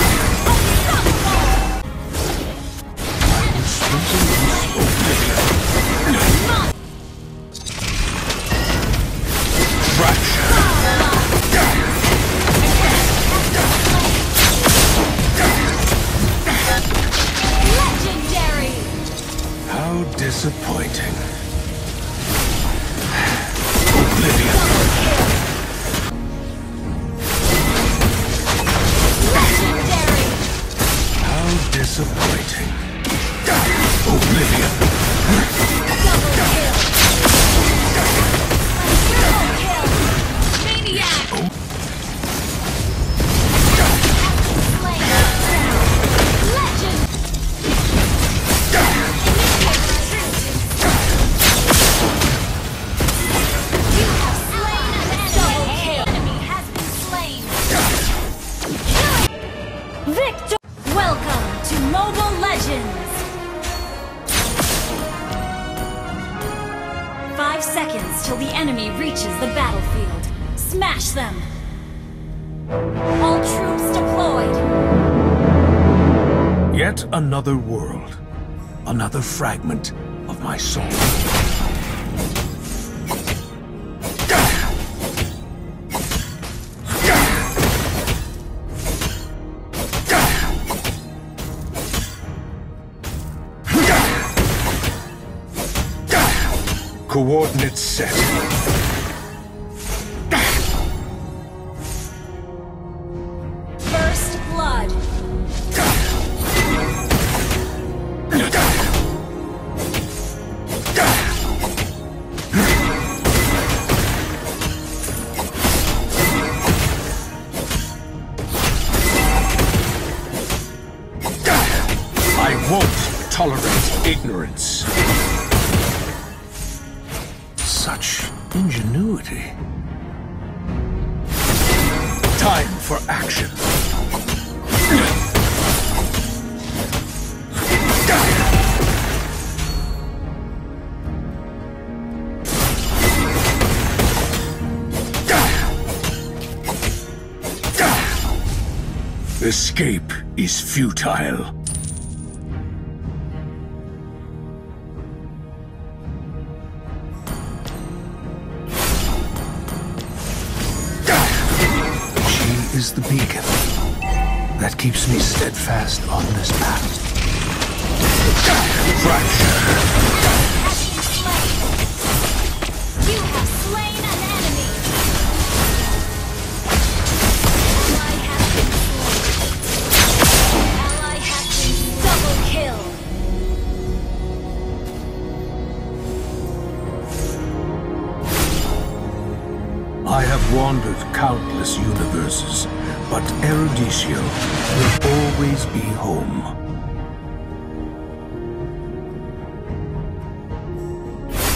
Oh. impossible. yet another world, another fragment of my soul. Coordinates set. First blood. humanity. Time for action. Escape is futile. is the beacon that keeps me steadfast on this path. I have wandered countless universes, but Eruditio will always be home.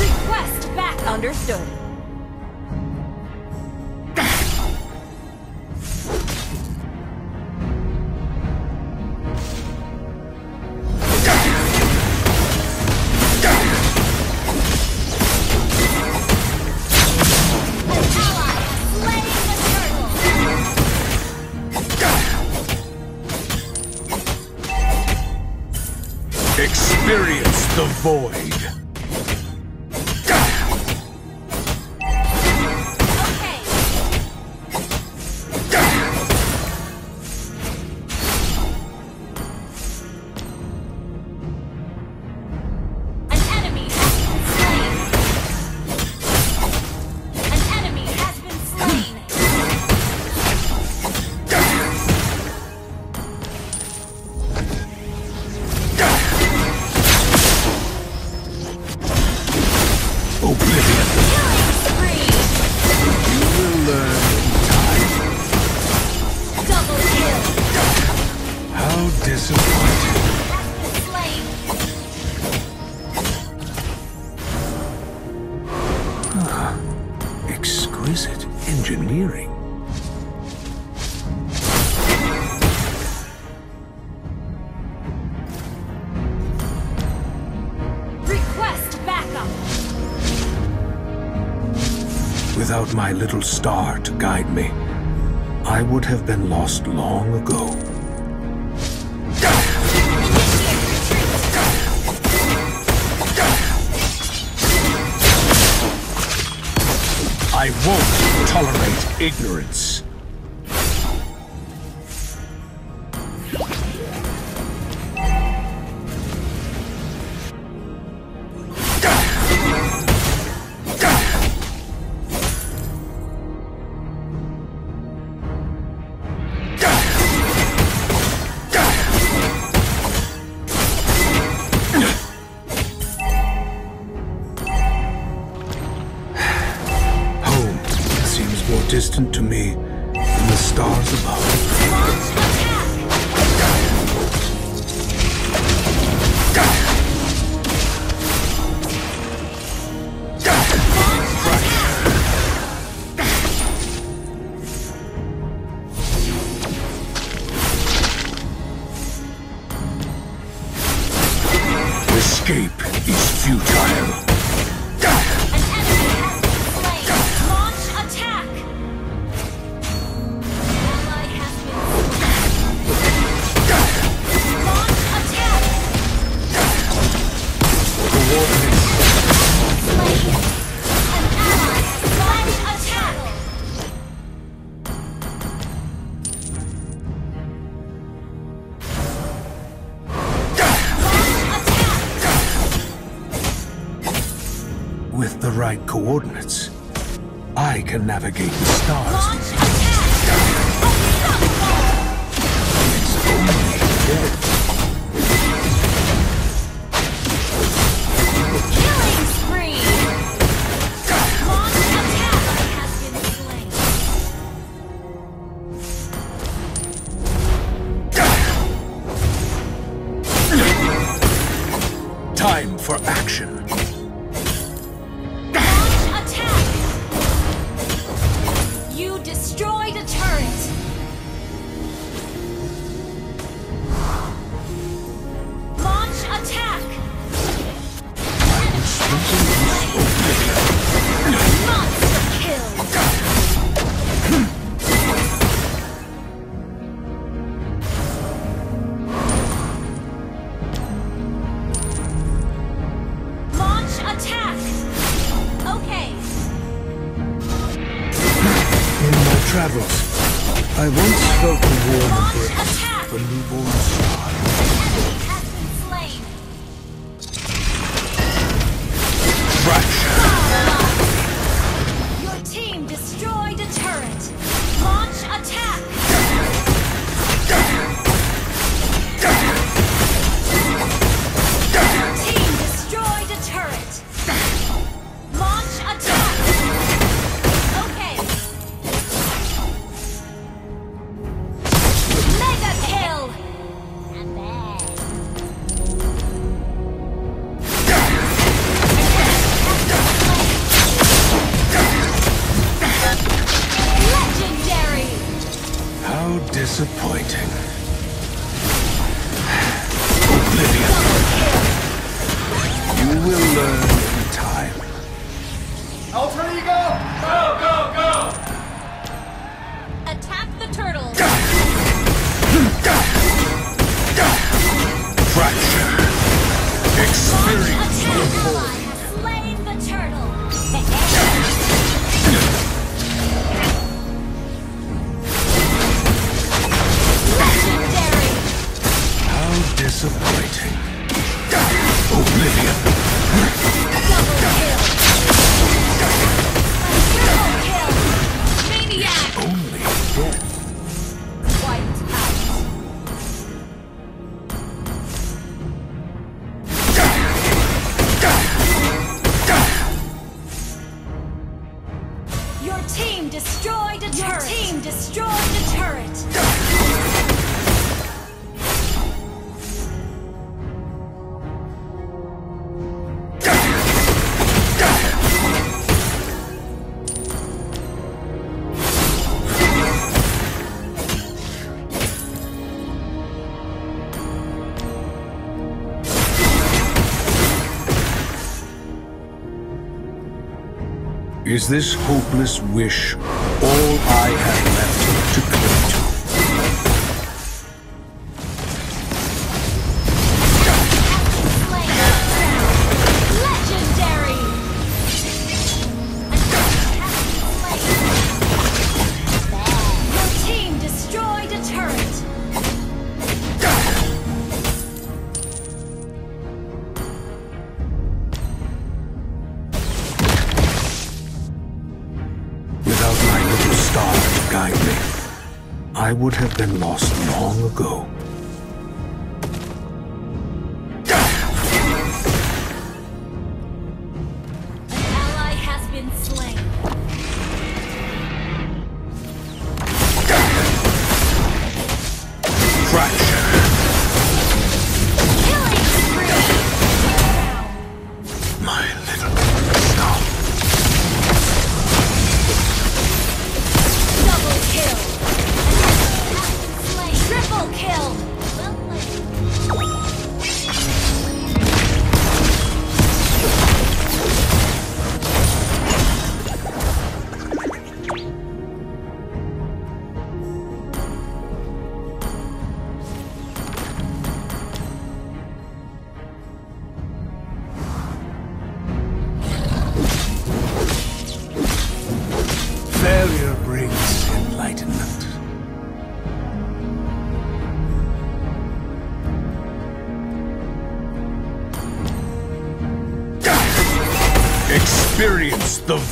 Request back understood. disappointed. Exquisite engineering. Request backup. Without my little star to guide me, I would have been lost long ago. I won't tolerate ignorance. coordinates. I can navigate the stars. destroyed a turret! travels. I once felt the warmth of a newborn star. disappointing. Oblivion. White. Your team destroyed a Your turret. Your team destroyed a turret. Is this hopeless wish all I have left to cling to? I would have been lost long ago.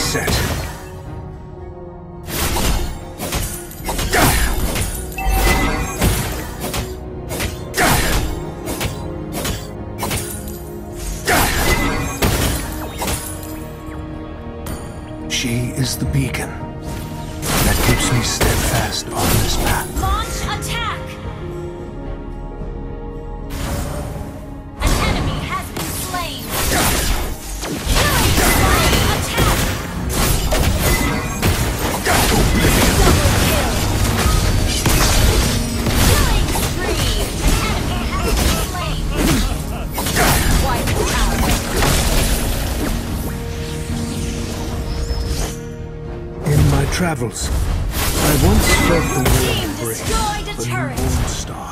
set. She is the beacon. rivals. I once felt the war of break, but you won't stop.